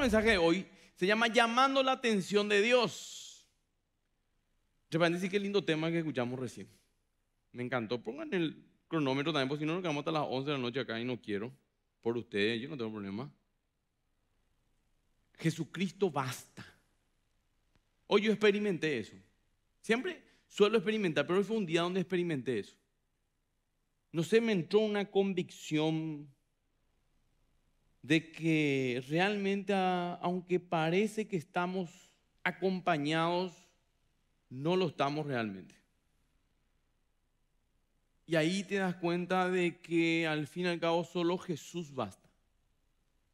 mensaje de hoy. Se llama Llamando la atención de Dios. decir qué lindo tema que escuchamos recién. Me encantó. Pongan el cronómetro también, porque si no nos quedamos hasta las 11 de la noche acá y no quiero. Por ustedes, yo no tengo problema. Jesucristo basta. Hoy yo experimenté eso. Siempre suelo experimentar, pero hoy fue un día donde experimenté eso. No sé, me entró una convicción de que realmente, aunque parece que estamos acompañados, no lo estamos realmente. Y ahí te das cuenta de que al fin y al cabo solo Jesús basta.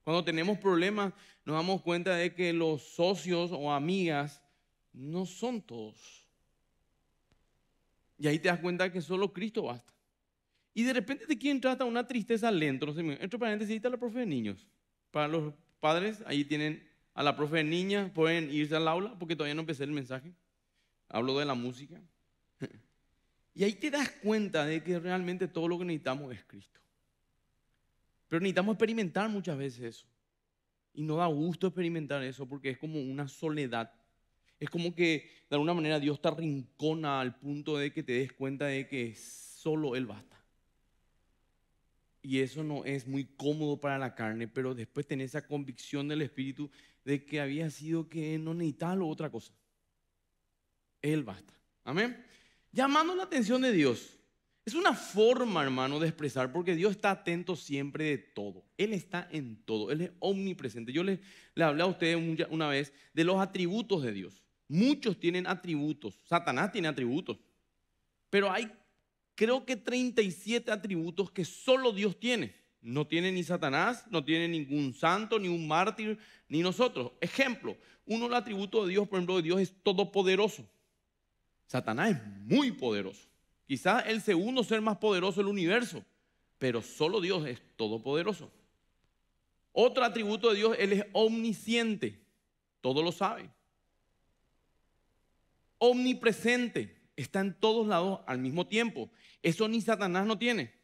Cuando tenemos problemas, nos damos cuenta de que los socios o amigas no son todos. Y ahí te das cuenta que solo Cristo basta. Y de repente te quieren tratar una tristeza lenta. No sé, entre paréntesis, está la profe de niños. Para los padres, ahí tienen a la profe de niñas, pueden irse al aula porque todavía no empecé el mensaje. Hablo de la música. Y ahí te das cuenta de que realmente todo lo que necesitamos es Cristo. Pero necesitamos experimentar muchas veces eso. Y no da gusto experimentar eso porque es como una soledad. Es como que de alguna manera Dios te arrincona al punto de que te des cuenta de que solo Él basta. Y eso no es muy cómodo para la carne, pero después tenés esa convicción del Espíritu de que había sido que no necesitaba otra cosa. Él basta. Amén. Llamando la atención de Dios. Es una forma, hermano, de expresar, porque Dios está atento siempre de todo. Él está en todo, Él es omnipresente. Yo le, le hablé a ustedes una vez de los atributos de Dios. Muchos tienen atributos, Satanás tiene atributos, pero hay creo que 37 atributos que solo Dios tiene. No tiene ni Satanás, no tiene ningún santo, ni un mártir, ni nosotros. Ejemplo, uno de los atributos de Dios, por ejemplo, de Dios es todopoderoso. Satanás es muy poderoso. Quizás el segundo ser más poderoso del universo, pero solo Dios es todopoderoso. Otro atributo de Dios, Él es omnisciente, todo lo sabe. Omnipresente, está en todos lados al mismo tiempo. Eso ni Satanás no tiene.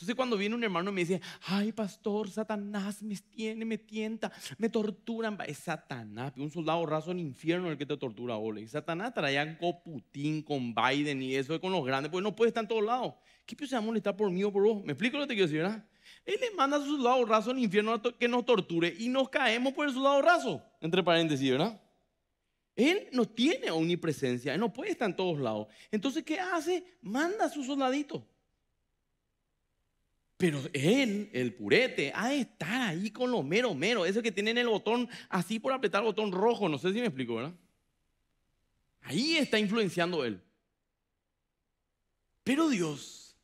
Entonces cuando viene un hermano y me dice, ay pastor, Satanás me tiene, me tienta, me torturan. Es Satanás, un soldado raso en infierno el que te tortura, ole. Satanás traía con Putin, con Biden y eso con los grandes, porque no puede estar en todos lados. ¿Qué se va a molestar por mí o por vos? ¿Me explico lo que te quiero decir, verdad? Él le manda a su soldado raso en infierno que nos torture y nos caemos por el soldado raso, entre paréntesis, ¿verdad? Él no tiene omnipresencia, él no puede estar en todos lados. Entonces, ¿qué hace? Manda a sus soldaditos. Pero él, el purete, ha de estar ahí con lo mero, mero. Eso que tienen el botón así por apretar el botón rojo. No sé si me explico, ¿verdad? Ahí está influenciando él. Pero Dios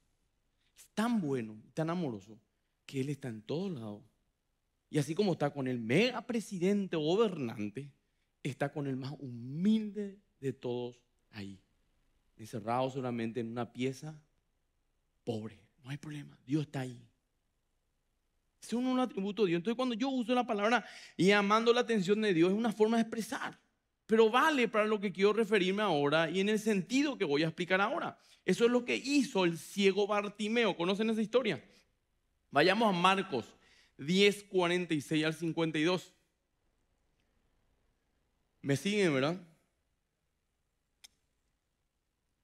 es tan bueno, tan amoroso, que Él está en todos lados. Y así como está con el mega presidente o gobernante, está con el más humilde de todos ahí. Encerrado solamente en una pieza, pobre no hay problema, Dios está ahí. Es un atributo de Dios. Entonces cuando yo uso la palabra llamando la atención de Dios es una forma de expresar. Pero vale para lo que quiero referirme ahora y en el sentido que voy a explicar ahora. Eso es lo que hizo el ciego Bartimeo. ¿Conocen esa historia? Vayamos a Marcos 10, 46 al 52. ¿Me siguen, verdad?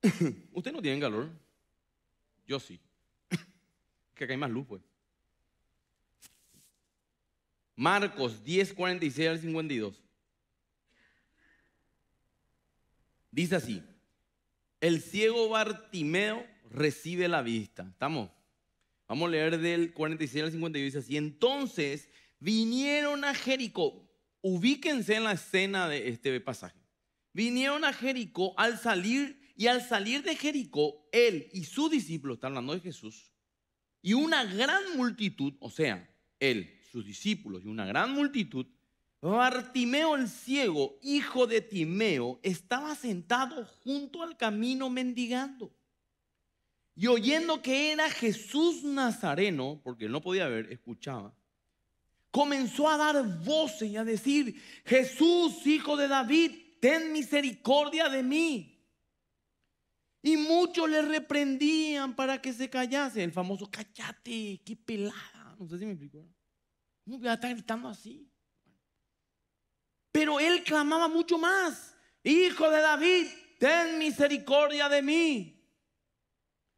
Usted no tiene calor. Yo sí que acá hay más luz, pues. Marcos 10, 46 al 52. Dice así, el ciego Bartimeo recibe la vista. ¿Estamos? Vamos a leer del 46 al 52. Dice así, entonces vinieron a Jericó. Ubíquense en la escena de este pasaje. Vinieron a Jericó al salir y al salir de Jericó, él y su discípulo, está hablando de Jesús, y una gran multitud, o sea, él, sus discípulos y una gran multitud, Bartimeo el ciego, hijo de Timeo, estaba sentado junto al camino mendigando. Y oyendo que era Jesús Nazareno, porque él no podía ver, escuchaba, comenzó a dar voces y a decir, Jesús, hijo de David, ten misericordia de mí. Y muchos le reprendían para que se callase. El famoso, cállate, qué pelada. No sé si me explico. ¿Cómo estar gritando así? Pero él clamaba mucho más. Hijo de David, ten misericordia de mí.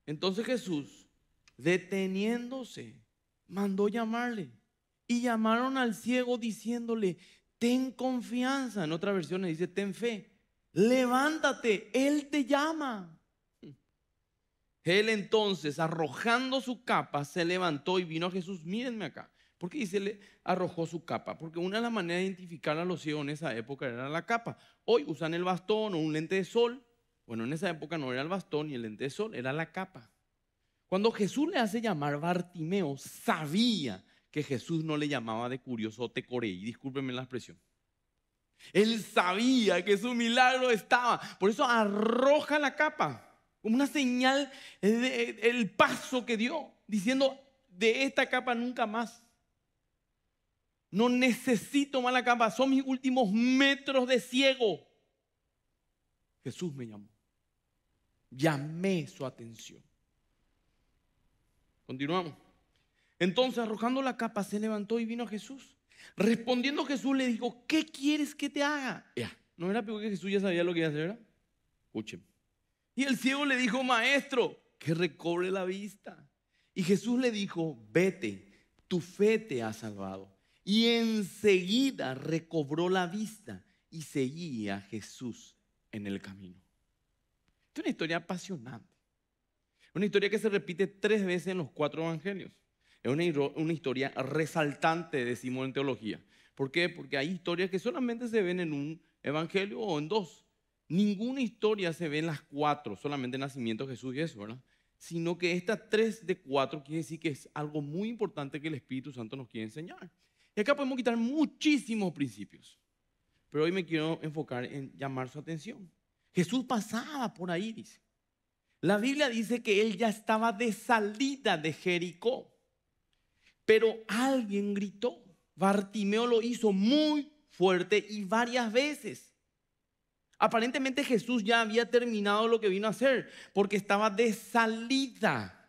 Entonces Jesús, deteniéndose, mandó llamarle. Y llamaron al ciego diciéndole, ten confianza. En otra versión dice, ten fe. Levántate, Él te llama. Él entonces, arrojando su capa, se levantó y vino a Jesús. Mírenme acá. ¿Por qué dice le arrojó su capa? Porque una de las maneras de identificar a los ciegos en esa época era la capa. Hoy usan el bastón o un lente de sol. Bueno, en esa época no era el bastón ni el lente de sol, era la capa. Cuando Jesús le hace llamar Bartimeo, sabía que Jesús no le llamaba de curiosote coreí. Discúlpenme la expresión. Él sabía que su milagro estaba. Por eso arroja la capa como una señal del paso que dio, diciendo, de esta capa nunca más. No necesito más la capa, son mis últimos metros de ciego. Jesús me llamó. Llamé su atención. Continuamos. Entonces, arrojando la capa, se levantó y vino a Jesús. Respondiendo Jesús le dijo, ¿qué quieres que te haga? Ya, no era porque Jesús ya sabía lo que iba a hacer, Escuchen. Y el ciego le dijo, maestro, que recobre la vista. Y Jesús le dijo, vete, tu fe te ha salvado. Y enseguida recobró la vista y seguía a Jesús en el camino. Esta es una historia apasionante. Una historia que se repite tres veces en los cuatro evangelios. Es una, historia resaltante, decimos en teología. ¿Por qué? Porque hay historias que solamente se ven en un evangelio o en dos. Ninguna historia se ve en las cuatro, solamente nacimiento de Jesús y eso, ¿verdad? Sino que estas tres de cuatro quiere decir que es algo muy importante que el Espíritu Santo nos quiere enseñar. Y acá podemos quitar muchísimos principios. Pero hoy me quiero enfocar en llamar su atención. Jesús pasaba por ahí, dice. La Biblia dice que él ya estaba de salida de Jericó. Pero alguien gritó. Bartimeo lo hizo muy fuerte y varias veces. Aparentemente Jesús ya había terminado lo que vino a hacer, porque estaba de salida.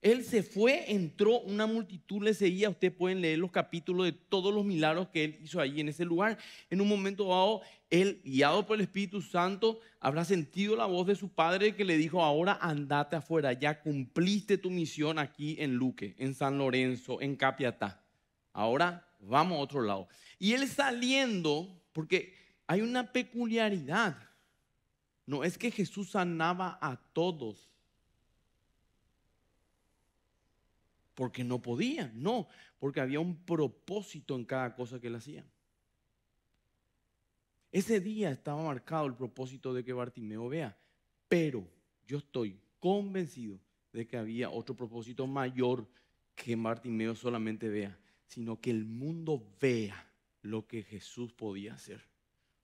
Él se fue, entró, una multitud le seguía. Ustedes pueden leer los capítulos de todos los milagros que él hizo allí en ese lugar. En un momento dado, él, guiado por el Espíritu Santo, habrá sentido la voz de su padre que le dijo, ahora andate afuera, ya cumpliste tu misión aquí en Luque, en San Lorenzo, en Capiatá. Ahora vamos a otro lado. Y él saliendo, porque hay una peculiaridad. No es que Jesús sanaba a todos porque no podía, no, porque había un propósito en cada cosa que él hacía. Ese día estaba marcado el propósito de que Bartimeo vea, pero yo estoy convencido de que había otro propósito mayor que Bartimeo solamente vea, sino que el mundo vea lo que Jesús podía hacer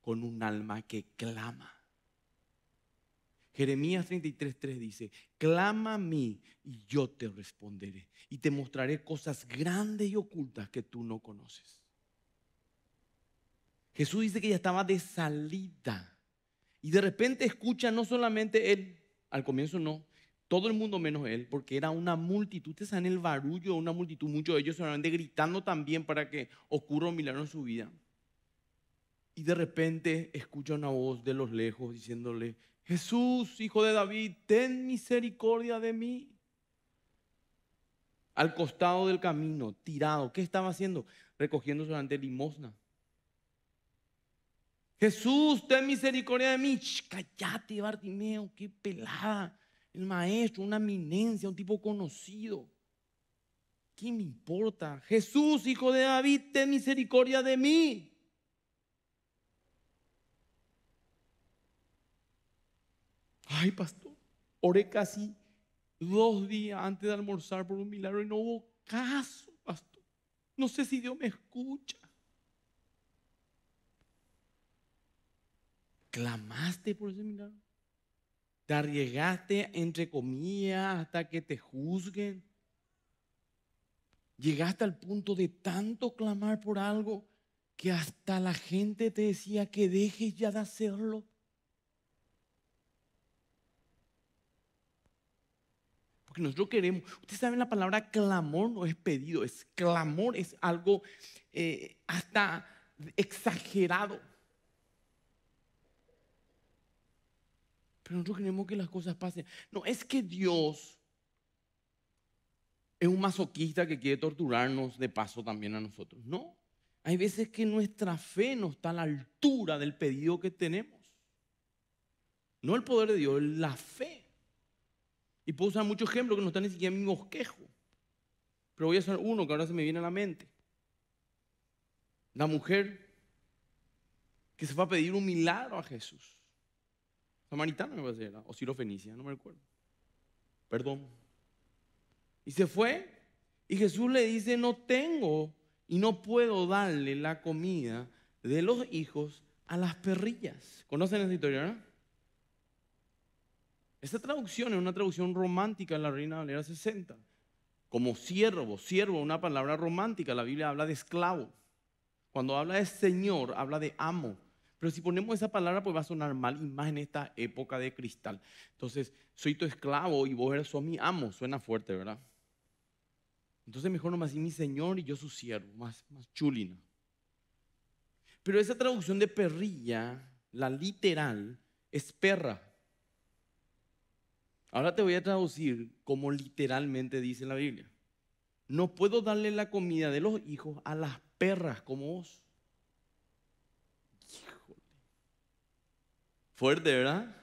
con un alma que clama. Jeremías 33:3 dice, clama a mí y yo te responderé y te mostraré cosas grandes y ocultas que tú no conoces. Jesús dice que ya estaba de salida y de repente escucha no solamente él, al comienzo no, todo el mundo menos él, porque era una multitud, ustedes saben el barullo una multitud, muchos de ellos solamente gritando también para que ocurra un milagro en su vida. Y de repente escucha una voz de los lejos diciéndole, Jesús, hijo de David, ten misericordia de mí. Al costado del camino, tirado, ¿qué estaba haciendo? Recogiendo solamente limosna. Jesús, ten misericordia de mí. cállate, Bartimeo, qué pelada. El maestro, una eminencia, un tipo conocido. ¿Qué me importa? Jesús, hijo de David, ten misericordia de mí. Ay, pastor, oré casi dos días antes de almorzar por un milagro y no hubo caso, pastor. No sé si Dios me escucha. ¿Clamaste por ese milagro? ¿Te arriesgaste, entre comillas, hasta que te juzguen? ¿Llegaste al punto de tanto clamar por algo que hasta la gente te decía que dejes ya de hacerlo? Porque nosotros queremos, ustedes saben la palabra clamor no es pedido, es clamor, es algo eh, hasta exagerado. Pero nosotros queremos que las cosas pasen. No, es que Dios es un masoquista que quiere torturarnos de paso también a nosotros. No, hay veces que nuestra fe no está a la altura del pedido que tenemos. No el poder de Dios, la fe. Y puedo usar muchos ejemplos que no están ni siquiera en mi bosquejo. Pero voy a usar uno que ahora se me viene a la mente. La mujer que se fue a pedir un milagro a Jesús. Samaritana me parece, o Sirofenicia, no me recuerdo. Perdón. Y se fue y Jesús le dice, no tengo y no puedo darle la comida de los hijos a las perrillas. ¿Conocen esa historia, no? Esta traducción es una traducción romántica en la Reina Valera 60. Como siervo, siervo, una palabra romántica. La Biblia habla de esclavo. Cuando habla de señor, habla de amo. Pero si ponemos esa palabra, pues va a sonar mal, y más en esta época de cristal. Entonces, soy tu esclavo y vos eres mi amo. Suena fuerte, ¿verdad? Entonces, mejor nomás así mi señor y yo su siervo, más, más chulina. Pero esa traducción de perrilla, la literal, es perra. Ahora te voy a traducir como literalmente dice la Biblia. No puedo darle la comida de los hijos a las perras como vos. Fuerte, ¿verdad?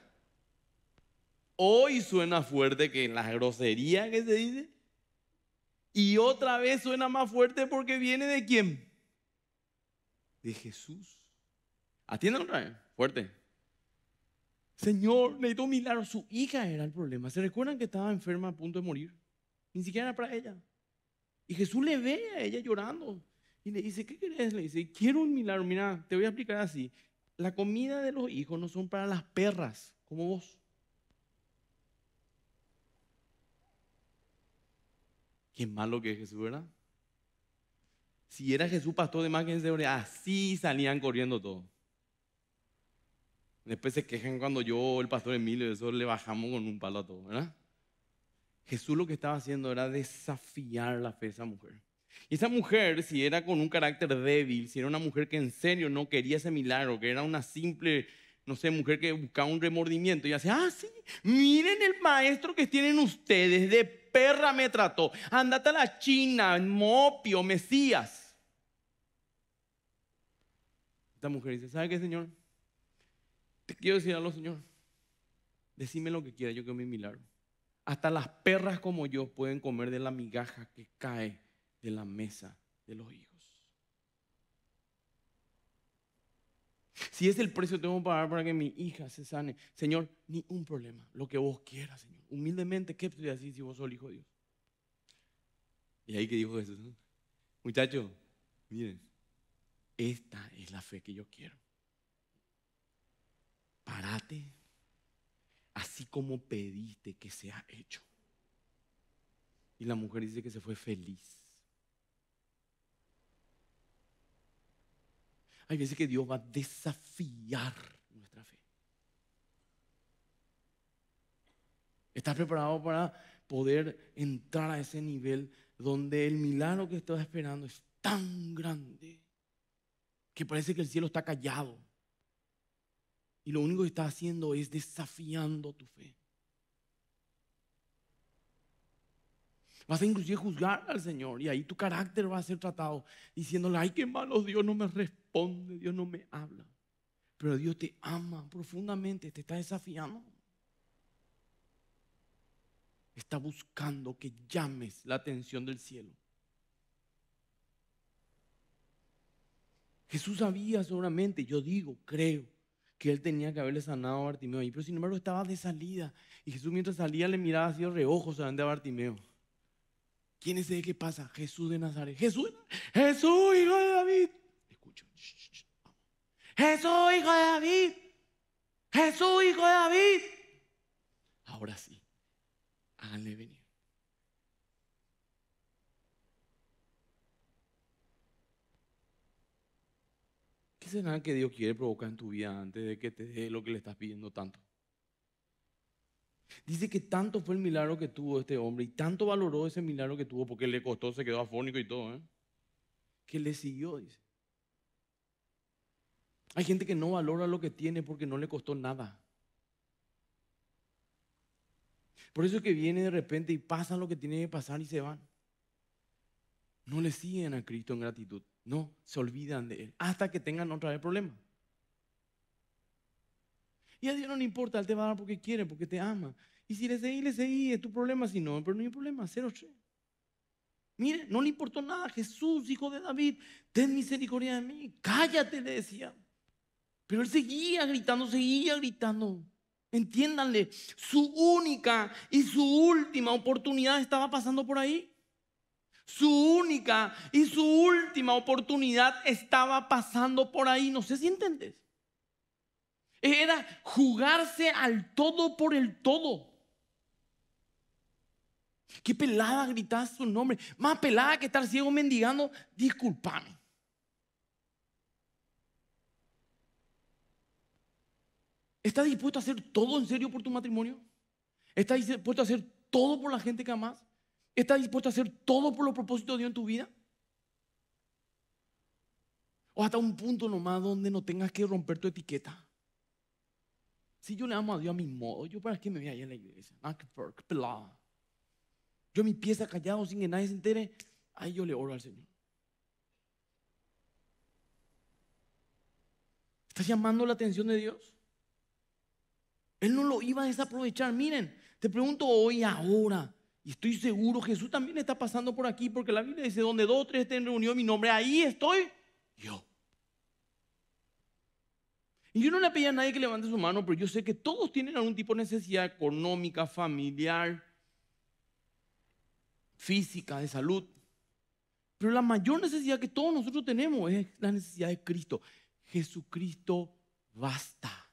Hoy suena fuerte que la grosería que se dice. Y otra vez suena más fuerte porque viene de quién? De Jesús. Atiendan otra vez, fuerte. Señor, necesito un milagro. Su hija era el problema. ¿Se recuerdan que estaba enferma a punto de morir? Ni siquiera era para ella. Y Jesús le ve a ella llorando. Y le dice, ¿qué querés? Le dice, quiero un milagro. Mira, te voy a explicar así. La comida de los hijos no son para las perras, como vos. Qué malo que es Jesús, ¿verdad? Si era Jesús pastor de más que así salían corriendo todos. Después se quejan cuando yo, el pastor Emilio, eso le bajamos con un palo a todo, ¿verdad? Jesús lo que estaba haciendo era desafiar la fe de esa mujer. Y esa mujer, si era con un carácter débil, si era una mujer que en serio no quería ese milagro, que era una simple, no sé, mujer que buscaba un remordimiento, y hacía, ah, sí, miren el maestro que tienen ustedes, de perra me trató, andate a la China, Mopio, Mesías. Esta mujer dice, ¿sabe qué, Señor? Te quiero decir algo, Señor. Decime lo que quiera, yo quiero mi milagro. Hasta las perras como yo pueden comer de la migaja que cae de la mesa de los hijos. Si es el precio que tengo que pagar para que mi hija se sane, Señor, ni un problema. Lo que vos quieras, Señor. Humildemente, ¿qué estoy así si vos sos el hijo de Dios? Y ahí que dijo Jesús, muchachos, miren, esta es la fe que yo quiero. Así como pediste que sea hecho. Y la mujer dice que se fue feliz. Hay veces que Dios va a desafiar nuestra fe. ¿Estás preparado para poder entrar a ese nivel donde el milagro que estás esperando es tan grande que parece que el cielo está callado? Y lo único que está haciendo es desafiando tu fe. Vas a inclusive juzgar al Señor y ahí tu carácter va a ser tratado diciéndole, ay, qué malo, Dios no me responde, Dios no me habla. Pero Dios te ama profundamente, te está desafiando. Está buscando que llames la atención del cielo. Jesús sabía seguramente, yo digo, creo, que él tenía que haberle sanado a Bartimeo ahí, pero sin embargo estaba de salida. Y Jesús mientras salía le miraba así de reojos a Bartimeo. ¿Quién es ese que pasa? Jesús de Nazaret. Jesús, Jesús, hijo de David. Escucho. Jesús, hijo de David. Jesús, hijo de David. Ahora sí, háganle venir. ¿Qué será que Dios quiere provocar en tu vida antes de que te dé lo que le estás pidiendo tanto? Dice que tanto fue el milagro que tuvo este hombre y tanto valoró ese milagro que tuvo porque le costó, se quedó afónico y todo, ¿eh? que le siguió, dice. Hay gente que no valora lo que tiene porque no le costó nada. Por eso es que viene de repente y pasa lo que tiene que pasar y se van. No le siguen a Cristo en gratitud. No, se olvidan de Él hasta que tengan otra vez problema. Y a Dios no le importa, Él te va a dar porque quiere, porque te ama. Y si le seguís, le seguís, es tu problema. Si no, pero no hay problema, cero tres. Mire, no le importó nada. Jesús, hijo de David, ten misericordia de mí. Cállate, le decía. Pero él seguía gritando, seguía gritando. Entiéndanle, su única y su última oportunidad estaba pasando por ahí. Su única y su última oportunidad estaba pasando por ahí. No sé si entiendes. Era jugarse al todo por el todo. Qué pelada gritar su nombre. Más pelada que estar ciego mendigando. Disculpame. ¿Estás dispuesto a hacer todo en serio por tu matrimonio? ¿Estás dispuesto a hacer todo por la gente que amas? ¿Estás dispuesto a hacer todo por los propósitos de Dios en tu vida? O hasta un punto nomás donde no tengas que romper tu etiqueta. Si yo le amo a Dios a mi modo, yo para qué me voy a ir a la iglesia. Yo mi pieza callado sin que nadie se entere, ahí yo le oro al Señor. ¿Estás llamando la atención de Dios? Él no lo iba a desaprovechar. Miren, te pregunto hoy, ahora, y estoy seguro, Jesús también está pasando por aquí, porque la Biblia dice, donde dos o tres estén reunidos mi nombre, ahí estoy yo. Y yo no le pedí a nadie que levante su mano, pero yo sé que todos tienen algún tipo de necesidad económica, familiar, física, de salud. Pero la mayor necesidad que todos nosotros tenemos es la necesidad de Cristo. Jesucristo basta.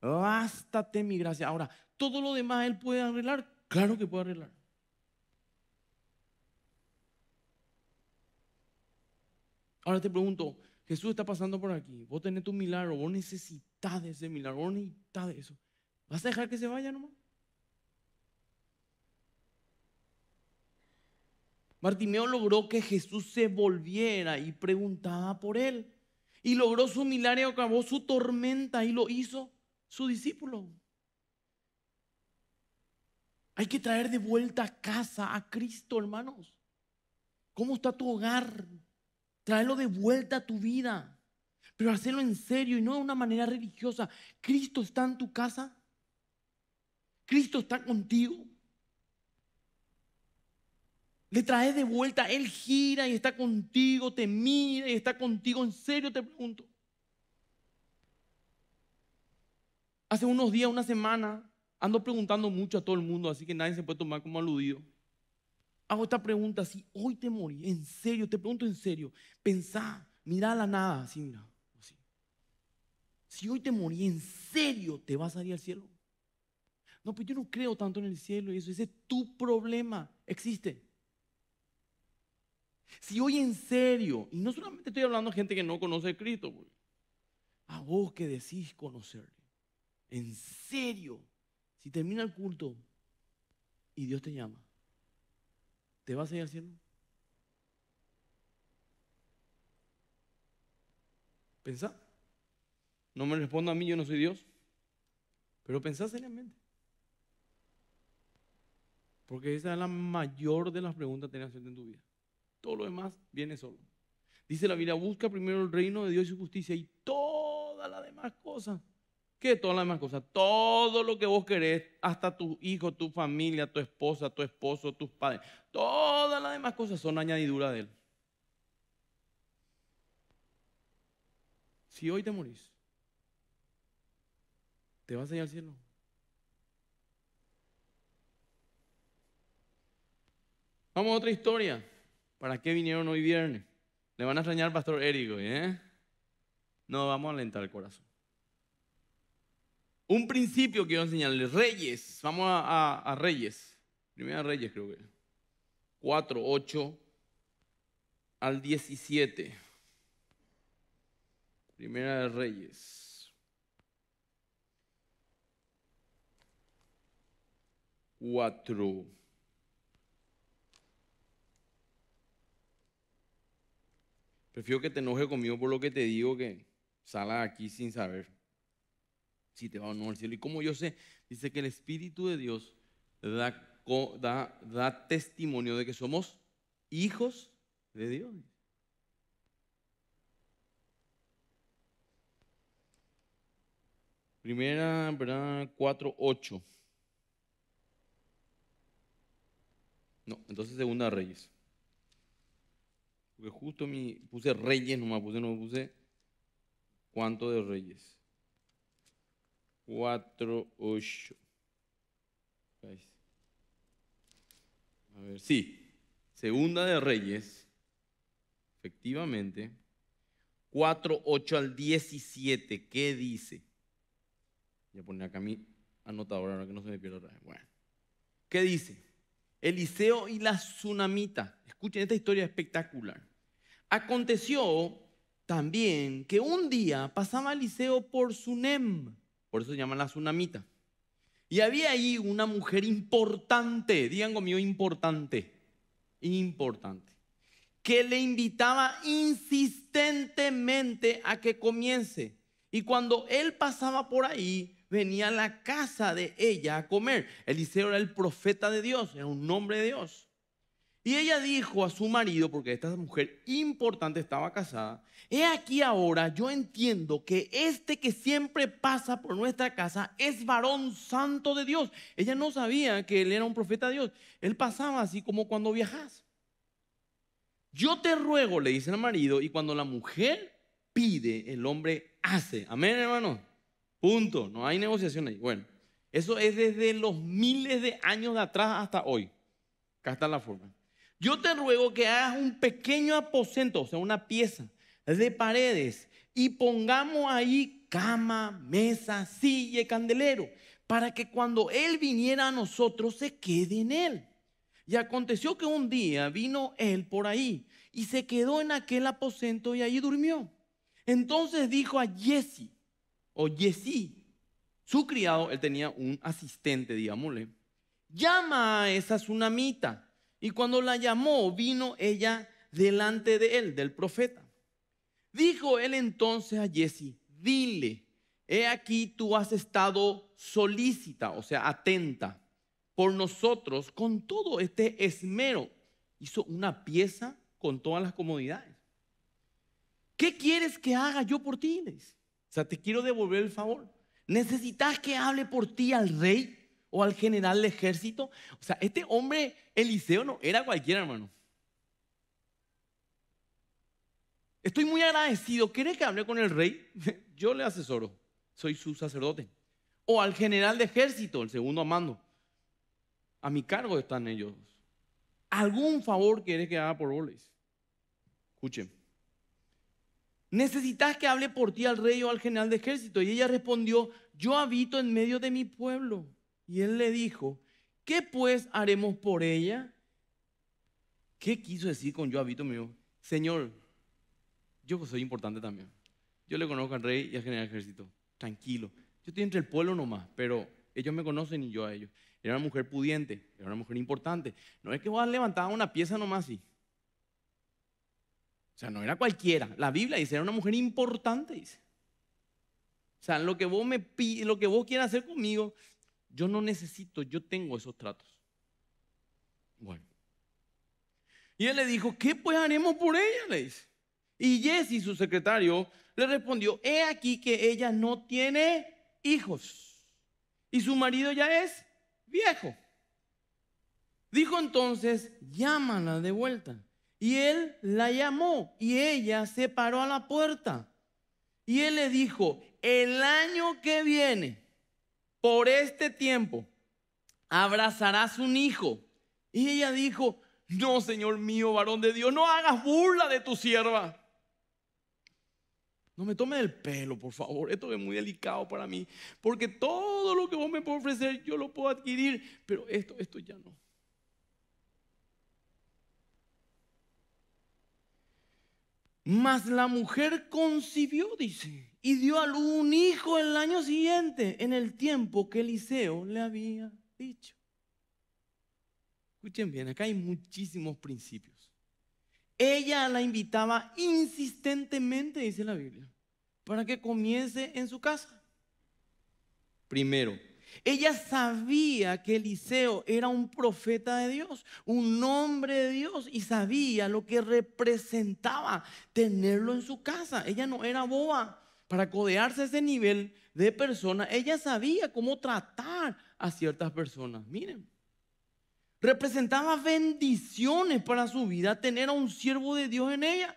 Bástate mi gracia. Ahora, todo lo demás Él puede arreglar. Claro que puede arreglar. Ahora te pregunto, Jesús está pasando por aquí. Vos tenés tu milagro, vos necesitas de ese milagro, vos necesitas de eso. ¿Vas a dejar que se vaya nomás? Bartimeo logró que Jesús se volviera y preguntaba por él. Y logró su milagro acabó su tormenta y lo hizo su discípulo. Hay que traer de vuelta a casa a Cristo, hermanos. ¿Cómo está tu hogar? Tráelo de vuelta a tu vida. Pero hacerlo en serio y no de una manera religiosa. Cristo está en tu casa. Cristo está contigo. Le traes de vuelta, Él gira y está contigo, te mira y está contigo. En serio te pregunto. Hace unos días, una semana, ando preguntando mucho a todo el mundo, así que nadie se puede tomar como aludido. Hago esta pregunta, si hoy te morí, en serio, te pregunto en serio, pensá, mira a la nada, así mira, así. Si hoy te morí, en serio, ¿te vas a ir al cielo? No, pues yo no creo tanto en el cielo y eso, ese es tu problema, existe. Si hoy en serio, y no solamente estoy hablando de gente que no conoce a Cristo, a vos que decís conocerle, en serio, si termina el culto y Dios te llama, ¿te vas a ir al cielo? Pensá. No me responda a mí, yo no soy Dios. Pero pensá seriamente. Porque esa es la mayor de las preguntas que tienes que en tu vida. Todo lo demás viene solo. Dice la Biblia, busca primero el reino de Dios y su justicia y todas las demás cosas ¿Qué todas las demás cosas? Todo lo que vos querés, hasta tu hijo, tu familia, tu esposa, tu esposo, tus padres, todas las demás cosas son añadidura de Él. Si hoy te morís, ¿te vas a ir al cielo? Vamos a otra historia. ¿Para qué vinieron hoy viernes? Le van a extrañar al pastor Érico, ¿eh? No, vamos a alentar el corazón. Un principio quiero enseñarles. Reyes. Vamos a, Reyes. Primera Reyes creo que. 4, 8 al 17. Primera de Reyes. 4. Prefiero que te enoje conmigo por lo que te digo que Sala aquí sin saber si te va o no al cielo. ¿Y como yo sé? Dice que el Espíritu de Dios da, da, da testimonio de que somos hijos de Dios. Primera, ¿verdad? 4, 8. No, entonces segunda Reyes. Porque justo mi, puse Reyes, no me puse, no puse cuánto de Reyes. 4, 8. A ver, sí. Segunda de Reyes, efectivamente. 4, 8 al 17. ¿Qué dice? Voy a poner acá mi anotador ahora que no se me pierda. Bueno. ¿Qué dice? Eliseo y la tsunamita. Escuchen esta historia espectacular. Aconteció también que un día pasaba Eliseo por Sunem, por eso se llama la tsunamita. Y había ahí una mujer importante, digan conmigo importante, importante, que le invitaba insistentemente a que comience. Y cuando él pasaba por ahí, venía a la casa de ella a comer. Eliseo era el profeta de Dios, era un nombre de Dios. Y ella dijo a su marido, porque esta mujer importante estaba casada, he aquí ahora yo entiendo que este que siempre pasa por nuestra casa es varón santo de Dios. Ella no sabía que él era un profeta de Dios. Él pasaba así como cuando viajas. Yo te ruego, le dice al marido, y cuando la mujer pide, el hombre hace. Amén, hermano. Punto. No hay negociación ahí. Bueno, eso es desde los miles de años de atrás hasta hoy. Acá está la forma yo te ruego que hagas un pequeño aposento, o sea, una pieza de paredes y pongamos ahí cama, mesa, silla candelero, para que cuando Él viniera a nosotros se quede en Él. Y aconteció que un día vino Él por ahí y se quedó en aquel aposento y allí durmió. Entonces dijo a Jesse, o Jesse, su criado, él tenía un asistente, digámosle, llama a esa tsunamita y cuando la llamó, vino ella delante de él, del profeta. Dijo él entonces a Jesse, dile, he aquí tú has estado solícita, o sea, atenta por nosotros con todo este esmero. Hizo una pieza con todas las comodidades. ¿Qué quieres que haga yo por ti? O sea, te quiero devolver el favor. ¿Necesitas que hable por ti al rey? O al general del ejército. O sea, este hombre Eliseo no era cualquiera, hermano. Estoy muy agradecido. ¿Quiere que hable con el rey? Yo le asesoro. Soy su sacerdote. O al general de ejército, el segundo amando. A mi cargo están ellos. ¿Algún favor quiere que haga por vos? Escuchen. ¿Necesitas que hable por ti al rey o al general de ejército? Y ella respondió, yo habito en medio de mi pueblo y él le dijo, ¿qué pues haremos por ella? ¿Qué quiso decir con yo habito? Me Señor, yo soy importante también. Yo le conozco al rey y al general ejército. Tranquilo. Yo estoy entre el pueblo nomás, pero ellos me conocen y yo a ellos. Era una mujer pudiente, era una mujer importante. No es que vos levantar una pieza nomás así. O sea, no era cualquiera. La Biblia dice, era una mujer importante, dice. O sea, lo que vos me lo que vos quieras hacer conmigo, yo no necesito, yo tengo esos tratos. Bueno. Y él le dijo, ¿qué pues haremos por ella? Le dice. Y Jesse, su secretario, le respondió, he aquí que ella no tiene hijos y su marido ya es viejo. Dijo entonces, llámala de vuelta. Y él la llamó y ella se paró a la puerta. Y él le dijo, el año que viene por este tiempo abrazarás un hijo. Y ella dijo, no, Señor mío, varón de Dios, no hagas burla de tu sierva. No me tome del pelo, por favor. Esto es muy delicado para mí. Porque todo lo que vos me puedes ofrecer, yo lo puedo adquirir. Pero esto, esto ya no. Mas la mujer concibió, dice, y dio a luz un hijo el año siguiente, en el tiempo que Eliseo le había dicho. Escuchen bien, acá hay muchísimos principios. Ella la invitaba insistentemente, dice la Biblia, para que comience en su casa. Primero, ella sabía que Eliseo era un profeta de Dios, un hombre de Dios y sabía lo que representaba tenerlo en su casa. Ella no era boba para codearse a ese nivel de persona. Ella sabía cómo tratar a ciertas personas. Miren, representaba bendiciones para su vida tener a un siervo de Dios en ella.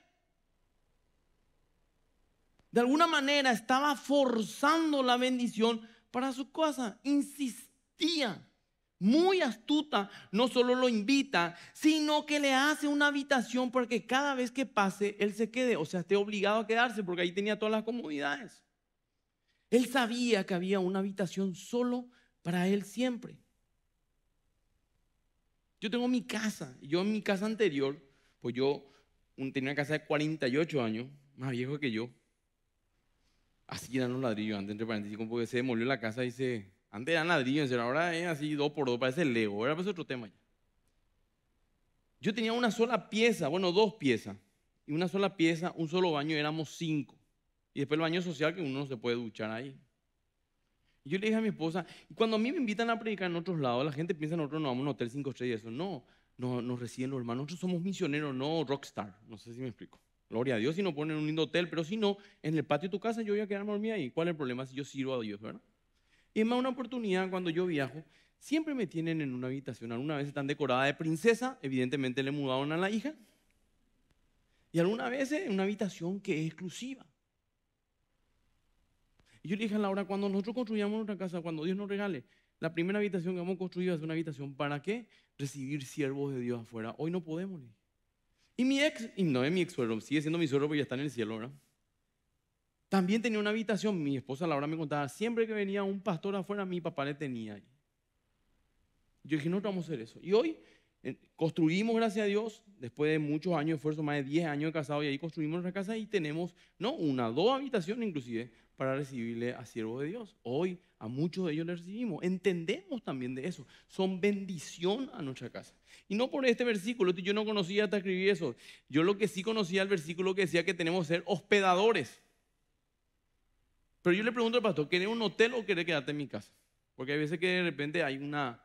De alguna manera estaba forzando la bendición para su casa. Insistía. Muy astuta, no solo lo invita, sino que le hace una habitación para que cada vez que pase, él se quede, o sea, esté obligado a quedarse, porque ahí tenía todas las comodidades. Él sabía que había una habitación solo para él siempre. Yo tengo mi casa, yo en mi casa anterior, pues yo tenía una casa de 48 años, más viejo que yo, Así eran los ladrillos antes, entre paréntesis, como porque se demolió la casa y se... Antes eran ladrillos, ahora es así dos por dos, parece Lego, era pues otro tema. Yo tenía una sola pieza, bueno, dos piezas, y una sola pieza, un solo baño, éramos cinco. Y después el baño social que uno no se puede duchar ahí. Y yo le dije a mi esposa, y cuando a mí me invitan a predicar en otros lados, la gente piensa nosotros no vamos a un hotel cinco estrellas y eso. No, no nos reciben los hermanos, nosotros somos misioneros, no rockstar. No sé si me explico. Gloria a Dios si no ponen un lindo hotel, pero si no, en el patio de tu casa yo voy a quedarme dormida ahí. ¿Cuál es el problema si yo sirvo a Dios, verdad? Es más una oportunidad cuando yo viajo, siempre me tienen en una habitación. Alguna vez están decorada de princesa, evidentemente le mudaron a la hija. Y alguna vez en una habitación que es exclusiva. Y yo le dije a Laura, cuando nosotros construyamos nuestra casa, cuando Dios nos regale, la primera habitación que vamos a construir es una habitación para qué? Recibir siervos de Dios afuera. Hoy no podemos. Y mi ex, y no es mi ex suegro, sigue siendo mi suegro porque ya está en el cielo, ¿verdad? También tenía una habitación, mi esposa Laura me contaba, siempre que venía un pastor afuera, mi papá le tenía ahí. Yo dije, no vamos a hacer eso. Y hoy eh, construimos, gracias a Dios, después de muchos años de esfuerzo, más de 10 años de casado, y ahí construimos nuestra casa y tenemos, no, una, dos habitaciones inclusive, para recibirle a siervos de Dios. Hoy a muchos de ellos les recibimos. Entendemos también de eso. Son bendición a nuestra casa. Y no por este versículo, yo no conocía hasta escribir eso. Yo lo que sí conocía el versículo que decía que tenemos que ser hospedadores. Pero yo le pregunto al pastor, ¿querés un hotel o querés quedarte en mi casa? Porque hay veces que de repente hay una,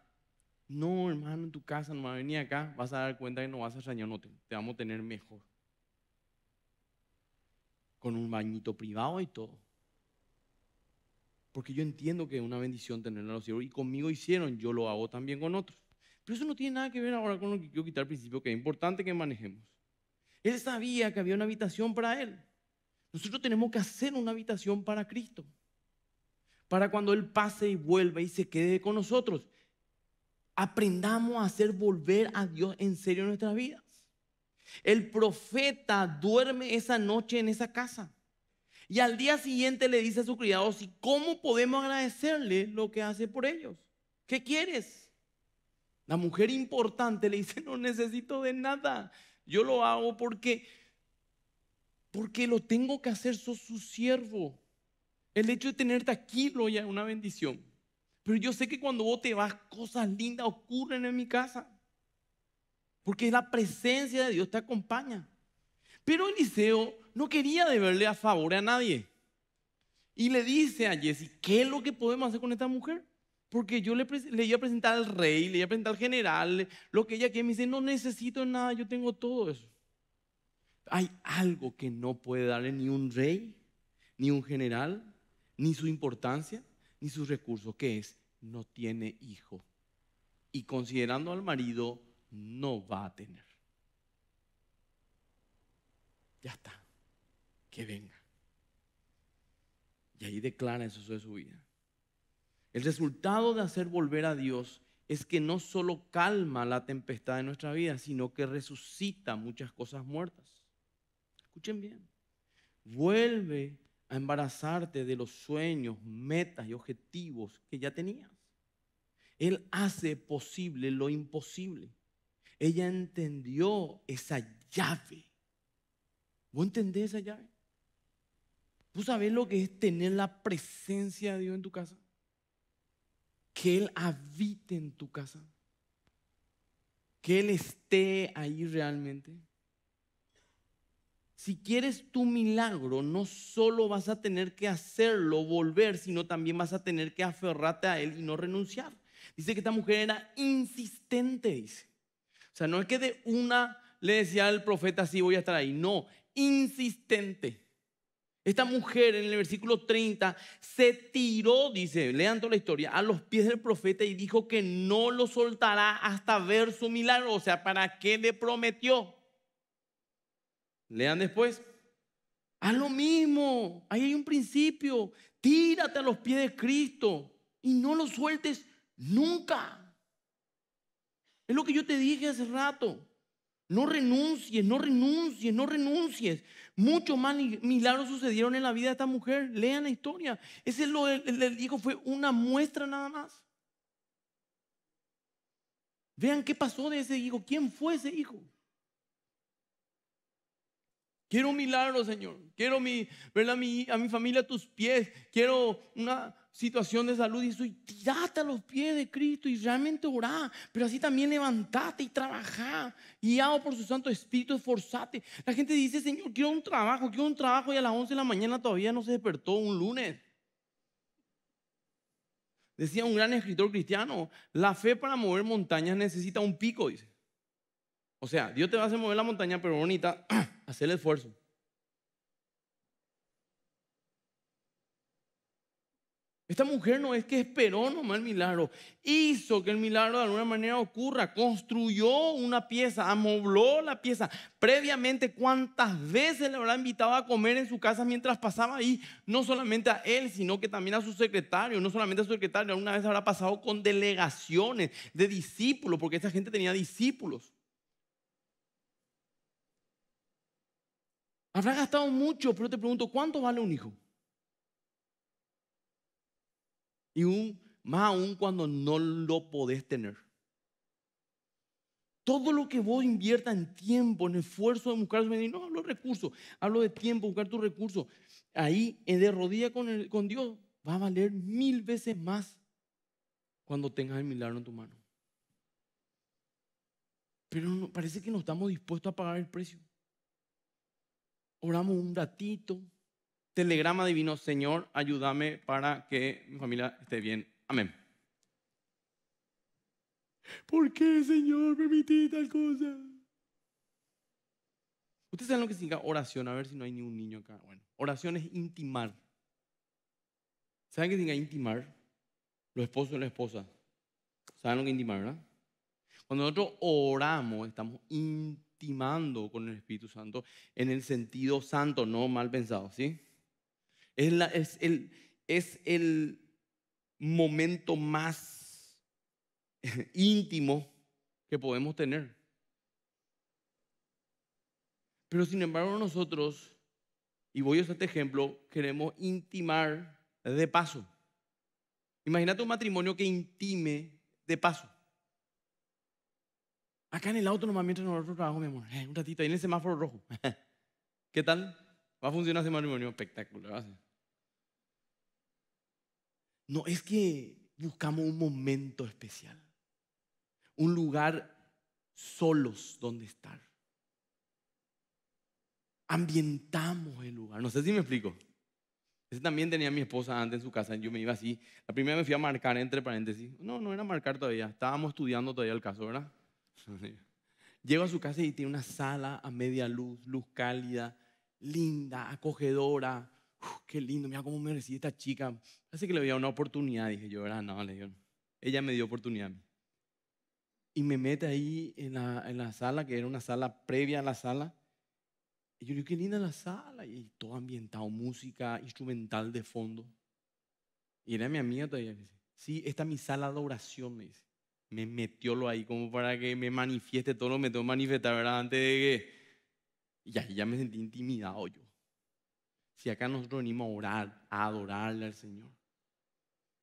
no hermano, en tu casa, no va a venir acá, vas a dar cuenta que no vas a extrañar un hotel, te vamos a tener mejor. Con un bañito privado y todo. Porque yo entiendo que es una bendición tener a los siervos y conmigo hicieron, yo lo hago también con otros. Pero eso no tiene nada que ver ahora con lo que quiero quitar al principio, que es importante que manejemos. Él sabía que había una habitación para él. Nosotros tenemos que hacer una habitación para Cristo. Para cuando Él pase y vuelva y se quede con nosotros. Aprendamos a hacer volver a Dios en serio en nuestras vidas. El profeta duerme esa noche en esa casa. Y al día siguiente le dice a su criado, ¿y cómo podemos agradecerle lo que hace por ellos? ¿Qué quieres? La mujer importante le dice, no necesito de nada. Yo lo hago porque, porque lo tengo que hacer, sos su siervo. El hecho de tenerte aquí lo ya es una bendición. Pero yo sé que cuando vos te vas, cosas lindas ocurren en mi casa. Porque la presencia de Dios te acompaña. Pero Eliseo no quería deberle a favor a nadie. Y le dice a Jesse, ¿qué es lo que podemos hacer con esta mujer? Porque yo le, le iba a presentar al rey, le iba a presentar al general, lo que ella quiere. Me dice, no necesito nada, yo tengo todo eso. Hay algo que no puede darle ni un rey, ni un general, ni su importancia, ni sus recursos, que es, no tiene hijo. Y considerando al marido, no va a tener. Ya está que venga. Y ahí declara eso de su vida. El resultado de hacer volver a Dios es que no solo calma la tempestad de nuestra vida, sino que resucita muchas cosas muertas. Escuchen bien. Vuelve a embarazarte de los sueños, metas y objetivos que ya tenías. Él hace posible lo imposible. Ella entendió esa llave. ¿Vos entendés esa llave? ¿Tú sabes lo que es tener la presencia de Dios en tu casa? Que Él habite en tu casa. Que Él esté ahí realmente. Si quieres tu milagro, no solo vas a tener que hacerlo, volver, sino también vas a tener que aferrarte a él y no renunciar. Dice que esta mujer era insistente, dice. O sea, no es que de una le decía al profeta, sí, voy a estar ahí. No, insistente. Esta mujer en el versículo 30 se tiró, dice, lean toda la historia, a los pies del profeta y dijo que no lo soltará hasta ver su milagro. O sea, ¿para qué le prometió? Lean después. Haz lo mismo. Ahí hay un principio. Tírate a los pies de Cristo y no lo sueltes nunca. Es lo que yo te dije hace rato. No renuncies, no renuncies, no renuncies. Muchos más milagros sucedieron en la vida de esta mujer. Lean la historia. Ese lo el hijo fue una muestra nada más. Vean qué pasó de ese hijo. ¿Quién fue ese hijo? Quiero un milagro, Señor. Quiero mi, ver a mi, a mi familia a tus pies. Quiero una situación de salud. Y eso, y tirate a los pies de Cristo y realmente orá. Pero así también levantate y trabajá. Guiado por su Santo Espíritu, esforzate. La gente dice, Señor, quiero un trabajo, quiero un trabajo. Y a las 11 de la mañana todavía no se despertó un lunes. Decía un gran escritor cristiano, la fe para mover montañas necesita un pico, dice. O sea, Dios te va a hacer mover la montaña, pero bonita, hacer el esfuerzo. Esta mujer no es que esperó nomás el milagro, hizo que el milagro de alguna manera ocurra, construyó una pieza, amobló la pieza. Previamente, ¿cuántas veces le habrá invitado a comer en su casa mientras pasaba ahí? No solamente a él, sino que también a su secretario, no solamente a su secretario, alguna vez habrá pasado con delegaciones de discípulos, porque esta gente tenía discípulos. Habrá gastado mucho, pero te pregunto, ¿cuánto vale un hijo? Y un, más aún cuando no lo podés tener. Todo lo que vos inviertas en tiempo, en esfuerzo de buscar, no hablo de recursos, hablo de tiempo, buscar tus recursos. Ahí, de rodilla con, con Dios, va a valer mil veces más cuando tengas el milagro en tu mano. Pero parece que no estamos dispuestos a pagar el precio oramos un ratito, telegrama divino, Señor, ayúdame para que mi familia esté bien. Amén. ¿Por qué, Señor, permití tal cosa? Ustedes saben lo que significa oración, a ver si no hay ni un niño acá. Bueno, oración es intimar. ¿Saben qué significa intimar? Los esposos y la esposa. ¿Saben lo que es intimar, verdad? Cuando nosotros oramos, estamos intimando con el Espíritu Santo en el sentido santo, no mal pensado, ¿sí? Es, es, el, es el momento más íntimo que podemos tener. Pero sin embargo nosotros, y voy a usar este ejemplo, queremos intimar de paso. Imagínate un matrimonio que intime de paso. Acá en el auto nomás mientras nosotros trabajamos, mi amor. Eh, un ratito ahí en el semáforo rojo. ¿Qué tal? ¿Va a funcionar ese matrimonio? Espectacular. No, es que buscamos un momento especial. Un lugar solos donde estar. Ambientamos el lugar. No sé si me explico. Ese también tenía mi esposa antes en su casa. Yo me iba así. La primera me fui a marcar entre paréntesis. No, no era marcar todavía. Estábamos estudiando todavía el caso, ¿verdad? Llego a su casa y tiene una sala a media luz, luz cálida, linda, acogedora. qué lindo, mira cómo me recibe esta chica. Parece que le había una oportunidad, dije yo, ¿verdad? No, le digo, ella me dio oportunidad. Y me mete ahí en la, en la sala, que era una sala previa a la sala. Y yo digo, qué linda la sala. Y todo ambientado, música instrumental de fondo. Y era mi amiga todavía. Dice, sí, esta es mi sala de oración, me dice me metió lo ahí como para que me manifieste todo lo que me tengo que manifestar, ¿verdad? Antes de que... Y ya, ya me sentí intimidado yo. Si acá nosotros venimos a orar, a adorarle al Señor.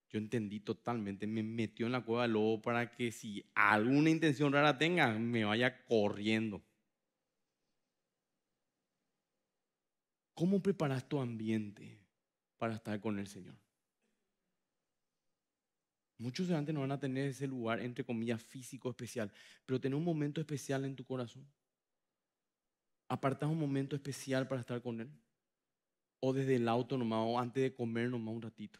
Yo entendí totalmente, me metió en la cueva del lobo para que si alguna intención rara tenga, me vaya corriendo. ¿Cómo preparas tu ambiente para estar con el Señor? Muchos de antes no van a tener ese lugar, entre comillas, físico especial, pero tener un momento especial en tu corazón. apartas un momento especial para estar con Él. O desde el auto nomás, o antes de comer nomás un ratito.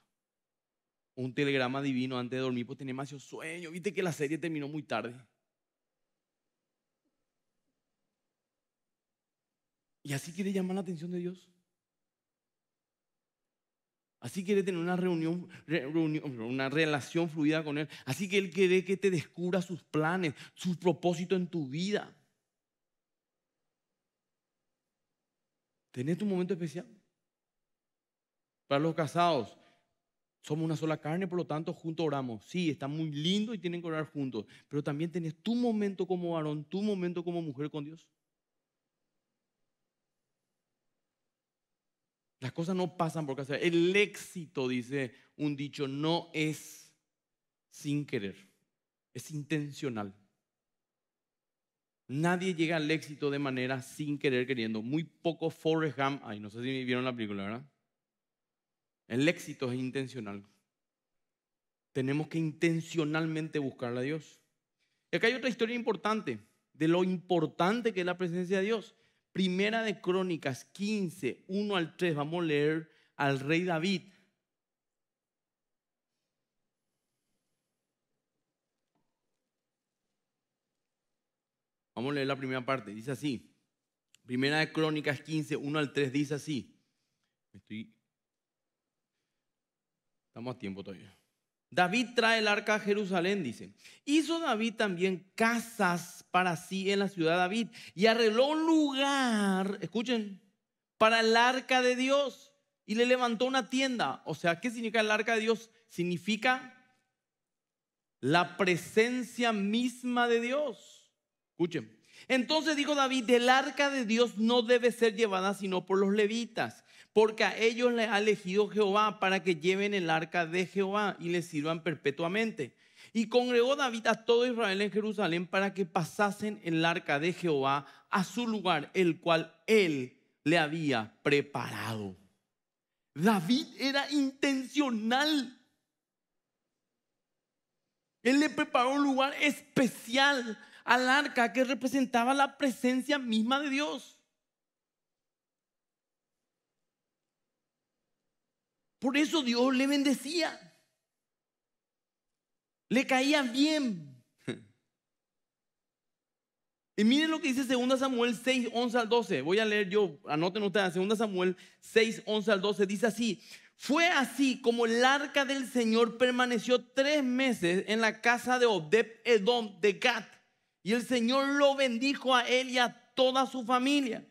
Un telegrama divino antes de dormir, pues tenía demasiado sueño. Viste que la serie terminó muy tarde. Y así quiere llamar la atención de Dios. Así quiere tener una reunión, una relación fluida con Él. Así que Él quiere que te descubra sus planes, sus propósitos en tu vida. Tenés tu momento especial. Para los casados, somos una sola carne, por lo tanto, juntos oramos. Sí, está muy lindo y tienen que orar juntos. Pero también tenés tu momento como varón, tu momento como mujer con Dios. Las cosas no pasan por hacer. El éxito, dice un dicho, no es sin querer, es intencional. Nadie llega al éxito de manera sin querer queriendo. Muy poco Forrest Gump, ay, no sé si vieron la película, ¿verdad? El éxito es intencional. Tenemos que intencionalmente buscar a Dios. Y acá hay otra historia importante de lo importante que es la presencia de Dios. Primera de Crónicas 15, 1 al 3, vamos a leer al rey David. Vamos a leer la primera parte, dice así. Primera de Crónicas 15, 1 al 3, dice así. Estoy... Estamos a tiempo todavía. David trae el arca a Jerusalén, dice. Hizo David también casas para sí en la ciudad de David y arregló un lugar, escuchen, para el arca de Dios y le levantó una tienda. O sea, ¿qué significa el arca de Dios? Significa la presencia misma de Dios. Escuchen. Entonces dijo David, el arca de Dios no debe ser llevada sino por los levitas porque a ellos les ha elegido Jehová para que lleven el arca de Jehová y les sirvan perpetuamente. Y congregó David a todo Israel en Jerusalén para que pasasen el arca de Jehová a su lugar, el cual él le había preparado. David era intencional. Él le preparó un lugar especial al arca que representaba la presencia misma de Dios. Por eso Dios le bendecía. Le caía bien. Y miren lo que dice 2 Samuel 6, 11 al 12. Voy a leer yo, anoten ustedes, 2 Samuel 6, 11 al 12. Dice así, fue así como el arca del Señor permaneció tres meses en la casa de Obed Edom de Gat. Y el Señor lo bendijo a él y a toda su familia.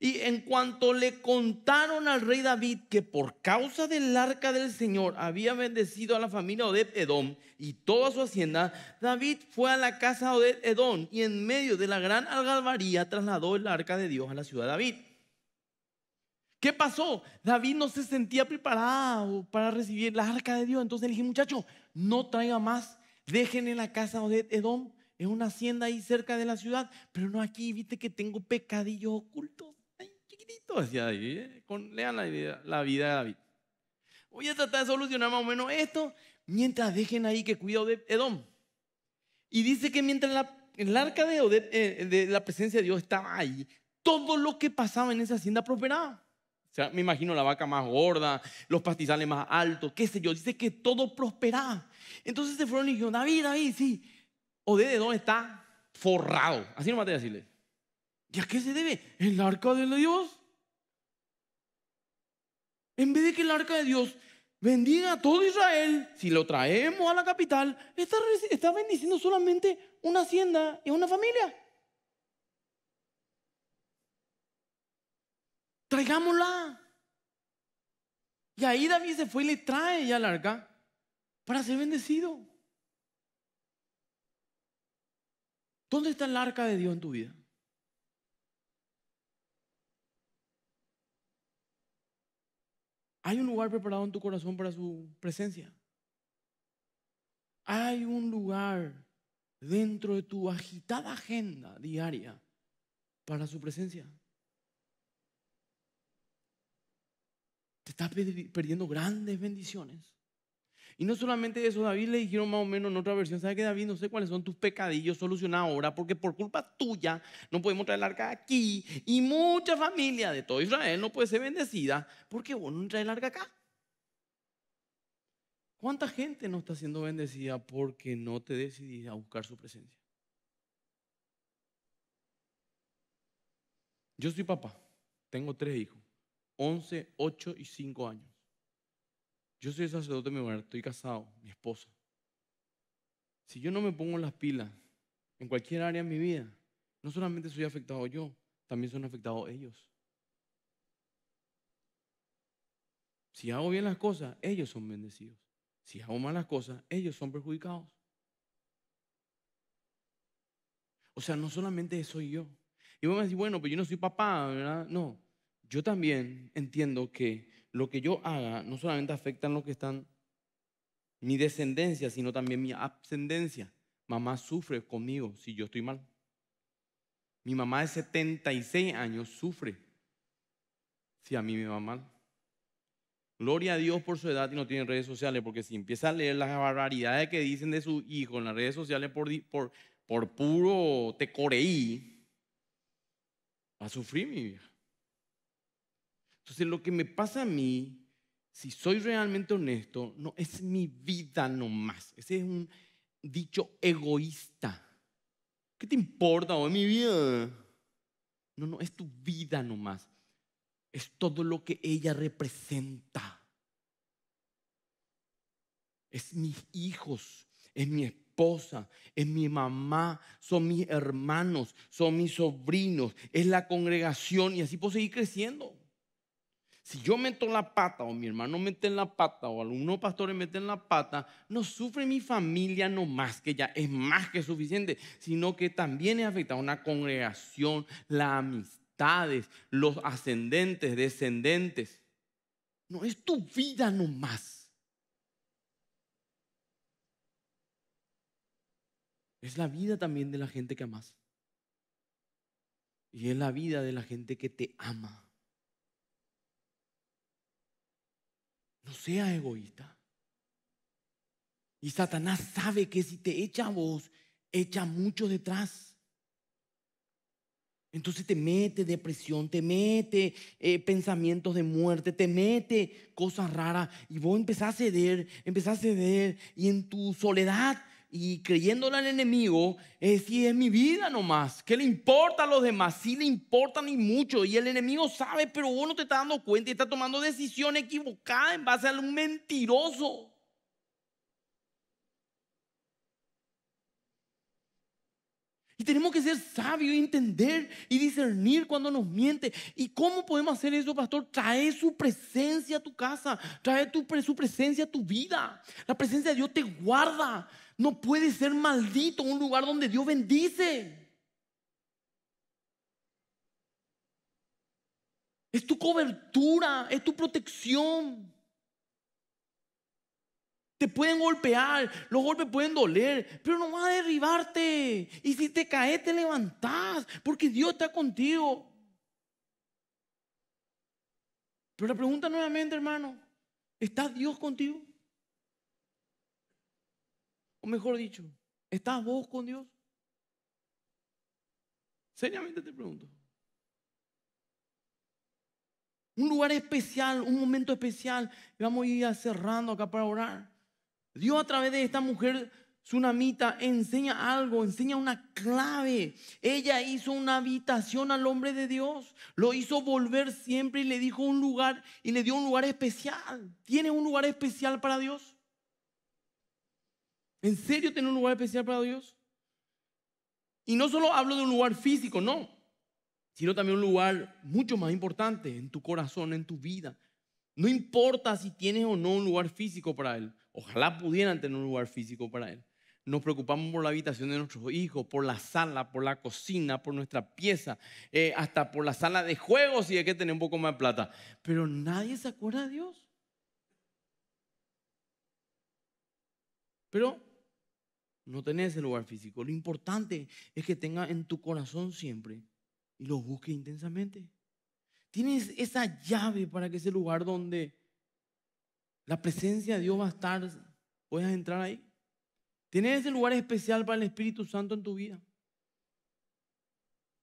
Y en cuanto le contaron al rey David que por causa del arca del Señor había bendecido a la familia Oded Edom y toda su hacienda, David fue a la casa de Oded Edom y en medio de la gran algarabía trasladó el arca de Dios a la ciudad de David. ¿Qué pasó? David no se sentía preparado para recibir la arca de Dios. Entonces le dije, muchacho, no traiga más, dejen en la casa de Edom. Es una hacienda ahí cerca de la ciudad, pero no aquí, viste que tengo pecadillos ocultos decía David. ¿eh? lean la vida, de David. Voy a tratar de solucionar más o menos esto mientras dejen ahí que cuida de Edom. Y dice que mientras la, el arca de, eh, de la presencia de Dios estaba ahí, todo lo que pasaba en esa hacienda prosperaba. O sea, me imagino la vaca más gorda, los pastizales más altos, qué sé yo. Dice que todo prosperaba. Entonces se fueron y dijeron, David, David, sí. Oded Edom está forrado. Así no me a decirle. ¿Y a qué se debe? El arca de Dios. En vez de que el arca de Dios bendiga a todo Israel, si lo traemos a la capital, está, bendiciendo solamente una hacienda y una familia. Traigámosla. Y ahí David se fue y le trae ya el arca para ser bendecido. ¿Dónde está el arca de Dios en tu vida? Hay un lugar preparado en tu corazón para su presencia. Hay un lugar dentro de tu agitada agenda diaria para su presencia. Te estás perdiendo grandes bendiciones. Y no solamente eso, David le dijeron más o menos en otra versión, ¿sabe qué David? No sé cuáles son tus pecadillos, soluciona ahora, porque por culpa tuya no podemos traer el arca aquí. Y mucha familia de todo Israel no puede ser bendecida porque vos no traes el arca acá. ¿Cuánta gente no está siendo bendecida porque no te decidís a buscar su presencia? Yo soy papá, tengo tres hijos, 11, 8 y 5 años. Yo soy sacerdote de mi hogar, estoy casado, mi esposa. Si yo no me pongo las pilas en cualquier área de mi vida, no solamente soy afectado yo, también son afectados ellos. Si hago bien las cosas, ellos son bendecidos. Si hago malas cosas, ellos son perjudicados. O sea, no solamente soy yo. Y vos me decís, bueno, pero yo no soy papá, ¿verdad? No, yo también entiendo que lo que yo haga no solamente afecta en lo que están mi descendencia, sino también mi ascendencia. Mamá sufre conmigo si yo estoy mal. Mi mamá de 76 años sufre si a mí me va mal. Gloria a Dios por su edad y no tiene redes sociales, porque si empieza a leer las barbaridades que dicen de su hijo en las redes sociales por, puro tecoreí, va a sufrir mi vida. Entonces lo que me pasa a mí, si soy realmente honesto, no es mi vida nomás. Ese es un dicho egoísta. ¿Qué te importa o mi vida? No, no, es tu vida nomás. Es todo lo que ella representa. Es mis hijos, es mi esposa, es mi mamá, son mis hermanos, son mis sobrinos, es la congregación y así puedo seguir creciendo. Si yo meto la pata o mi hermano mete la pata o algunos pastores meten la pata, no sufre mi familia no más, que ya es más que suficiente, sino que también es afectada una congregación, las amistades, los ascendentes, descendentes. No es tu vida no más. Es la vida también de la gente que amas. Y es la vida de la gente que te ama. No sea egoísta. Y Satanás sabe que si te echa a vos, echa mucho detrás. Entonces te mete depresión, te mete eh, pensamientos de muerte, te mete cosas raras y vos empezás a ceder, empezás a ceder y en tu soledad y creyéndole al enemigo, es si es mi vida nomás. ¿Qué le importa a los demás? Sí le importa ni mucho. Y el enemigo sabe, pero vos no te estás dando cuenta y está tomando decisiones equivocadas en base a un mentiroso. Y tenemos que ser sabios y entender y discernir cuando nos miente. ¿Y cómo podemos hacer eso, pastor? Trae su presencia a tu casa, trae su presencia a tu vida. La presencia de Dios te guarda. No puede ser maldito un lugar donde Dios bendice. Es tu cobertura, es tu protección. Te pueden golpear, los golpes pueden doler, pero no va a derribarte. Y si te caes, te levantás, porque Dios está contigo. Pero la pregunta nuevamente, hermano, ¿está Dios contigo? Mejor dicho, ¿estás vos con Dios? Seriamente te pregunto. Un lugar especial, un momento especial. Vamos a ir cerrando acá para orar. Dios a través de esta mujer tsunamita enseña algo, enseña una clave. Ella hizo una habitación al hombre de Dios, lo hizo volver siempre y le dijo un lugar y le dio un lugar especial. ¿Tiene un lugar especial para Dios? ¿En serio tiene un lugar especial para Dios? Y no solo hablo de un lugar físico, no, sino también un lugar mucho más importante en tu corazón, en tu vida. No importa si tienes o no un lugar físico para Él. Ojalá pudieran tener un lugar físico para Él. Nos preocupamos por la habitación de nuestros hijos, por la sala, por la cocina, por nuestra pieza, eh, hasta por la sala de juegos si hay que tener un poco más de plata. Pero nadie se acuerda de Dios. Pero no tenés ese lugar físico. Lo importante es que tenga en tu corazón siempre y lo busques intensamente. Tienes esa llave para que ese lugar donde la presencia de Dios va a estar puedas entrar ahí. Tienes ese lugar especial para el Espíritu Santo en tu vida.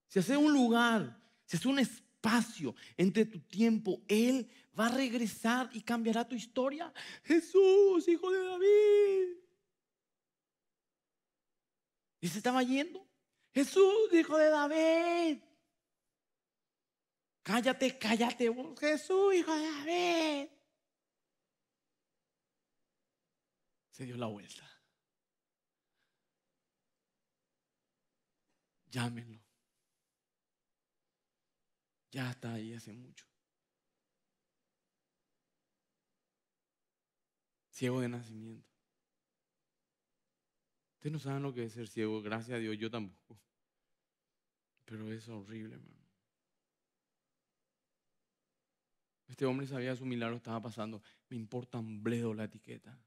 Si haces un lugar, si haces un espacio entre tu tiempo, Él va a regresar y cambiará tu historia. Jesús, hijo de David. Y se estaba yendo. Jesús, hijo de David. Cállate, cállate, Jesús, hijo de David. Se dio la vuelta. Llámenlo. Ya está ahí hace mucho. Ciego de nacimiento. Ustedes no saben lo que es ser ciego, gracias a Dios, yo tampoco. Pero es horrible, hermano. Este hombre sabía su milagro estaba pasando. Me importa un bledo la etiqueta.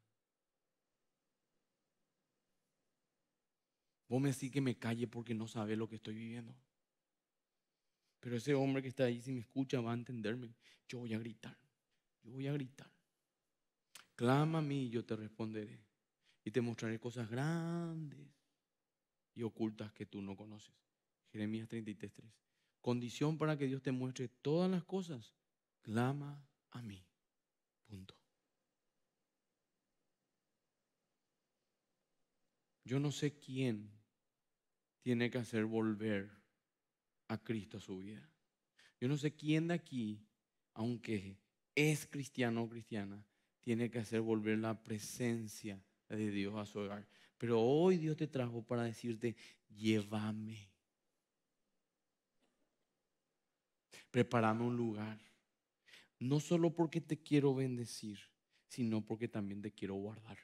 Vos me decís que me calle porque no sabe lo que estoy viviendo. Pero ese hombre que está ahí, si me escucha, va a entenderme. Yo voy a gritar. Yo voy a gritar. Clama a mí y yo te responderé. Y te mostraré cosas grandes y ocultas que tú no conoces. Jeremías 33.3. Condición para que Dios te muestre todas las cosas. Clama a mí. Punto. Yo no sé quién tiene que hacer volver a Cristo a su vida. Yo no sé quién de aquí, aunque es cristiano o cristiana, tiene que hacer volver la presencia de Dios a su hogar. Pero hoy Dios te trajo para decirte, llévame. Prepárame un lugar. No solo porque te quiero bendecir, sino porque también te quiero guardar.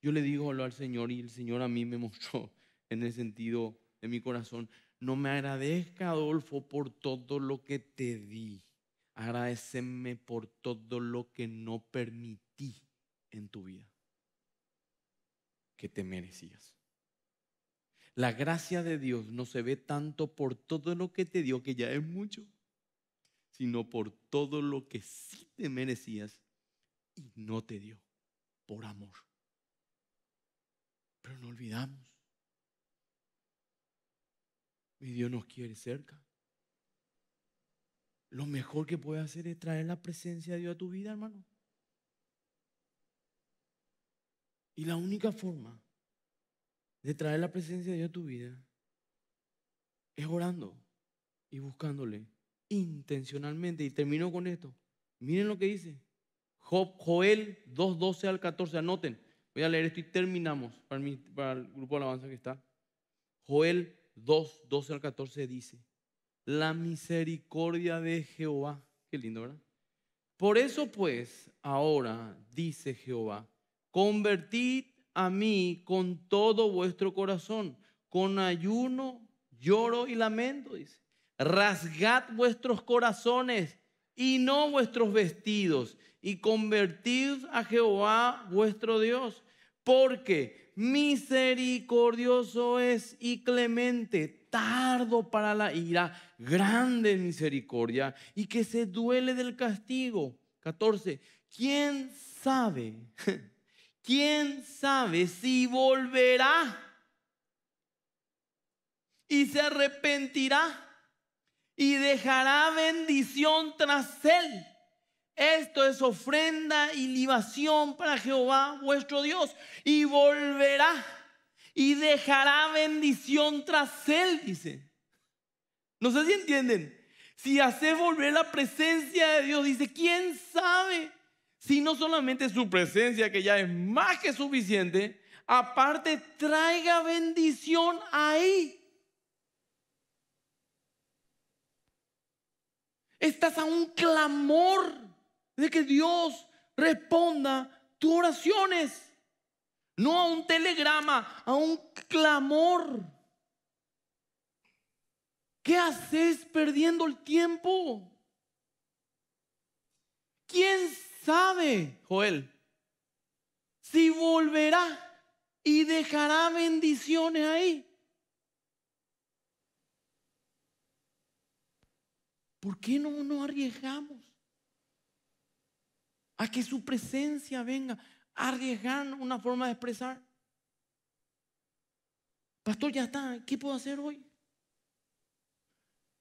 Yo le digo al Señor y el Señor a mí me mostró en el sentido de mi corazón, no me agradezca, Adolfo, por todo lo que te di. Agradeceme por todo lo que no permití en tu vida, que te merecías. La gracia de Dios no se ve tanto por todo lo que te dio, que ya es mucho, sino por todo lo que sí te merecías y no te dio, por amor. Pero no olvidamos y Dios nos quiere cerca. Lo mejor que puede hacer es traer la presencia de Dios a tu vida, hermano. Y la única forma de traer la presencia de Dios a tu vida es orando y buscándole intencionalmente. Y termino con esto. Miren lo que dice. Joel 2.12 al 14. Anoten. Voy a leer esto y terminamos para, el grupo de alabanza que está. Joel 2, 12 al 14 dice, la misericordia de Jehová. Qué lindo, ¿verdad? Por eso pues, ahora dice Jehová, convertid a mí con todo vuestro corazón, con ayuno, lloro y lamento, dice. Rasgad vuestros corazones y no vuestros vestidos, y convertid a Jehová vuestro Dios, porque misericordioso es y clemente, tardo para la ira, grande misericordia y que se duele del castigo. 14. ¿Quién sabe? ¿Quién sabe si volverá y se arrepentirá y dejará bendición tras él? Esto es ofrenda y libación para Jehová vuestro Dios. Y volverá y dejará bendición tras él, dice. No sé si entienden. Si hace volver la presencia de Dios, dice, ¿quién sabe? Si no solamente su presencia, que ya es más que suficiente, aparte traiga bendición ahí. Estás a un clamor de que Dios responda tus oraciones. No a un telegrama, a un clamor. ¿Qué haces perdiendo el tiempo? ¿Quién sabe, Joel, si volverá y dejará bendiciones ahí? ¿Por qué no nos arriesgamos? a que su presencia venga. arriesgar una forma de expresar. Pastor, ya está, ¿qué puedo hacer hoy?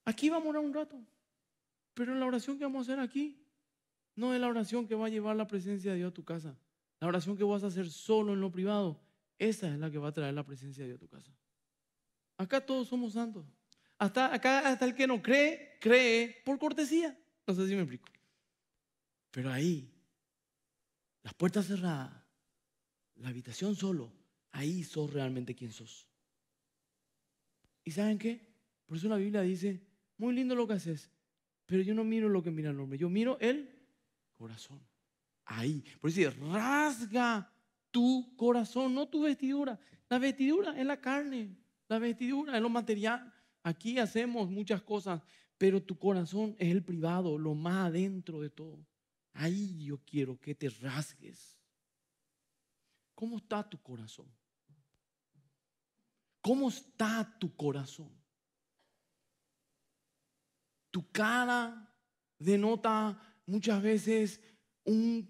Aquí vamos a orar un rato, pero la oración que vamos a hacer aquí no es la oración que va a llevar la presencia de Dios a tu casa. La oración que vas a hacer solo en lo privado, esa es la que va a traer la presencia de Dios a tu casa. Acá todos somos santos. Hasta acá, hasta el que no cree, cree por cortesía. No sé si me explico. Pero ahí, las puertas cerradas, la habitación solo, ahí sos realmente quien sos. ¿Y saben qué? Por eso la Biblia dice, muy lindo lo que haces, pero yo no miro lo que mira el hombre, yo miro el corazón. Ahí. Por eso rasga tu corazón, no tu vestidura. La vestidura es la carne, la vestidura es lo material. Aquí hacemos muchas cosas, pero tu corazón es el privado, lo más adentro de todo. Ahí yo quiero que te rasgues. ¿Cómo está tu corazón? ¿Cómo está tu corazón? Tu cara denota muchas veces un,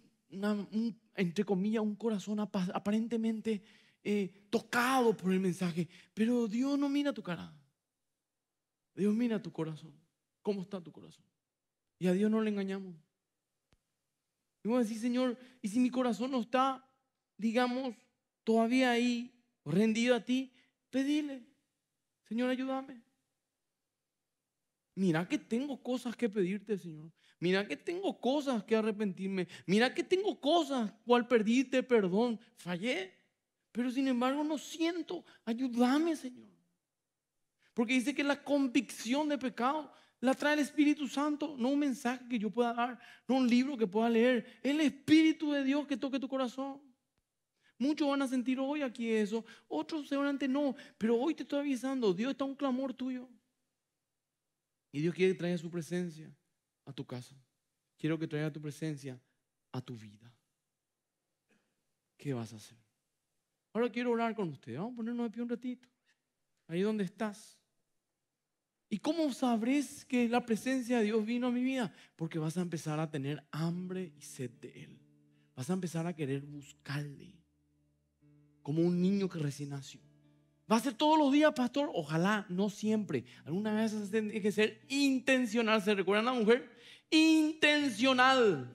entre comillas, un corazón aparentemente eh, tocado por el mensaje, pero Dios no mira tu cara. Dios mira tu corazón. ¿Cómo está tu corazón? Y a Dios no le engañamos. Y vamos a decir, Señor, y si mi corazón no está, digamos, todavía ahí, rendido a ti, pedile, Señor, ayúdame. Mira que tengo cosas que pedirte, Señor. Mira que tengo cosas que arrepentirme. Mira que tengo cosas cual perdiste perdón. Fallé. Pero sin embargo no siento. Ayúdame, Señor. Porque dice que la convicción de pecado la trae el Espíritu Santo, no un mensaje que yo pueda dar, no un libro que pueda leer. El Espíritu de Dios que toque tu corazón. Muchos van a sentir hoy aquí eso, otros seguramente no, pero hoy te estoy avisando, Dios está un clamor tuyo. Y Dios quiere traer su presencia a tu casa. Quiero que traiga tu presencia a tu vida. ¿Qué vas a hacer? Ahora quiero orar con usted. Vamos a ponernos de pie un ratito. Ahí donde estás. ¿Y cómo sabrás que la presencia de Dios vino a mi vida? Porque vas a empezar a tener hambre y sed de Él. Vas a empezar a querer buscarle. Como un niño que recién nació. ¿Va a ser todos los días, pastor? Ojalá, no siempre. Algunas veces tiene que ser intencional. ¿Se recuerdan a la mujer? Intencional.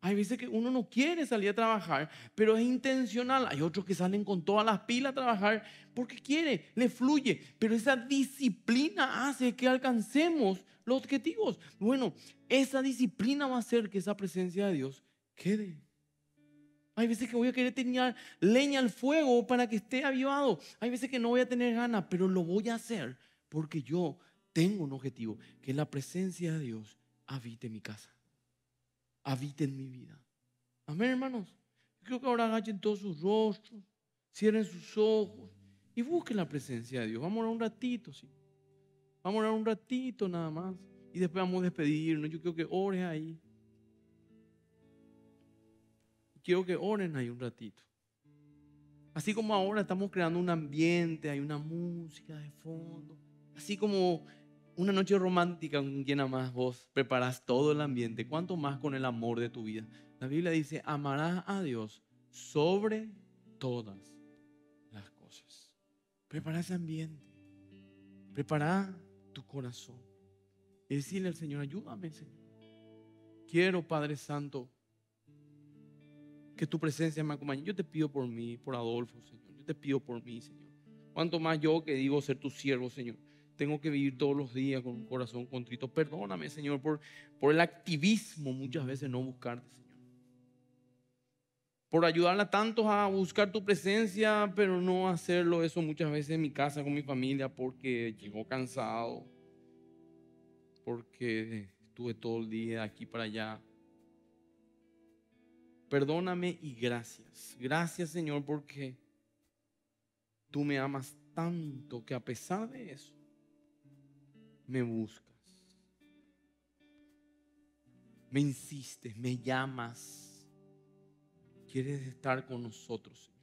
Hay veces que uno no quiere salir a trabajar, pero es intencional. Hay otros que salen con todas las pilas a trabajar porque quiere, le fluye. Pero esa disciplina hace que alcancemos los objetivos. Bueno, esa disciplina va a hacer que esa presencia de Dios quede. Hay veces que voy a querer tener leña al fuego para que esté avivado. Hay veces que no voy a tener ganas, pero lo voy a hacer porque yo tengo un objetivo, que la presencia de Dios habite en mi casa, habite en mi vida. Amén, hermanos. Creo que ahora agachen todos sus rostros, cierren sus ojos y busquen la presencia de Dios. Vamos a orar un ratito, sí. Vamos a orar un ratito nada más y después vamos a despedirnos. Yo creo que ores ahí quiero que oren ahí un ratito. Así como ahora estamos creando un ambiente, hay una música de fondo. Así como una noche romántica con quien más vos preparas todo el ambiente. ¿Cuánto más con el amor de tu vida? La Biblia dice, amarás a Dios sobre todas las cosas. Prepara ese ambiente. Prepara tu corazón. Y decirle al Señor, ayúdame, Señor. Quiero, Padre Santo, que tu presencia me acompañe. Yo te pido por mí, por Adolfo, Señor. Yo te pido por mí, Señor. Cuanto más yo que digo ser tu siervo, Señor. Tengo que vivir todos los días con un corazón contrito. Perdóname, Señor, por, por el activismo muchas veces no buscarte, Señor. Por ayudarle a tantos a buscar tu presencia, pero no hacerlo eso muchas veces en mi casa con mi familia porque llegó cansado, porque estuve todo el día aquí para allá Perdóname y gracias. Gracias Señor porque tú me amas tanto que a pesar de eso me buscas. Me insistes, me llamas. Quieres estar con nosotros, Señor.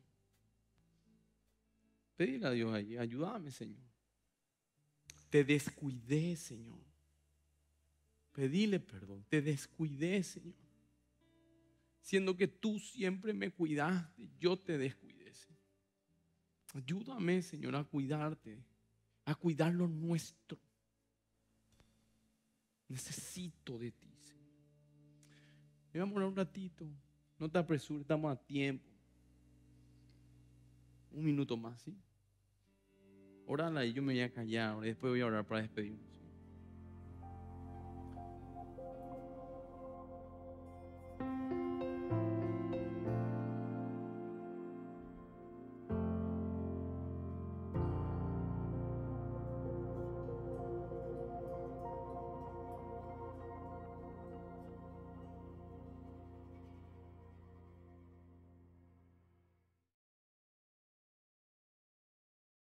Pedile a Dios allí, ayúdame, Señor. Te descuidé, Señor. Pedile perdón, te descuidé, Señor. siendo que tú siempre me cuidaste, yo te descuidé. Ayúdame, Señor, a cuidarte, a cuidar lo nuestro. Necesito de ti, Señor. Vamos a orar un ratito. No te apresures, estamos a tiempo. Un minuto más, ¿sí? Órala y yo me voy a callar. Después voy a orar para despedirnos.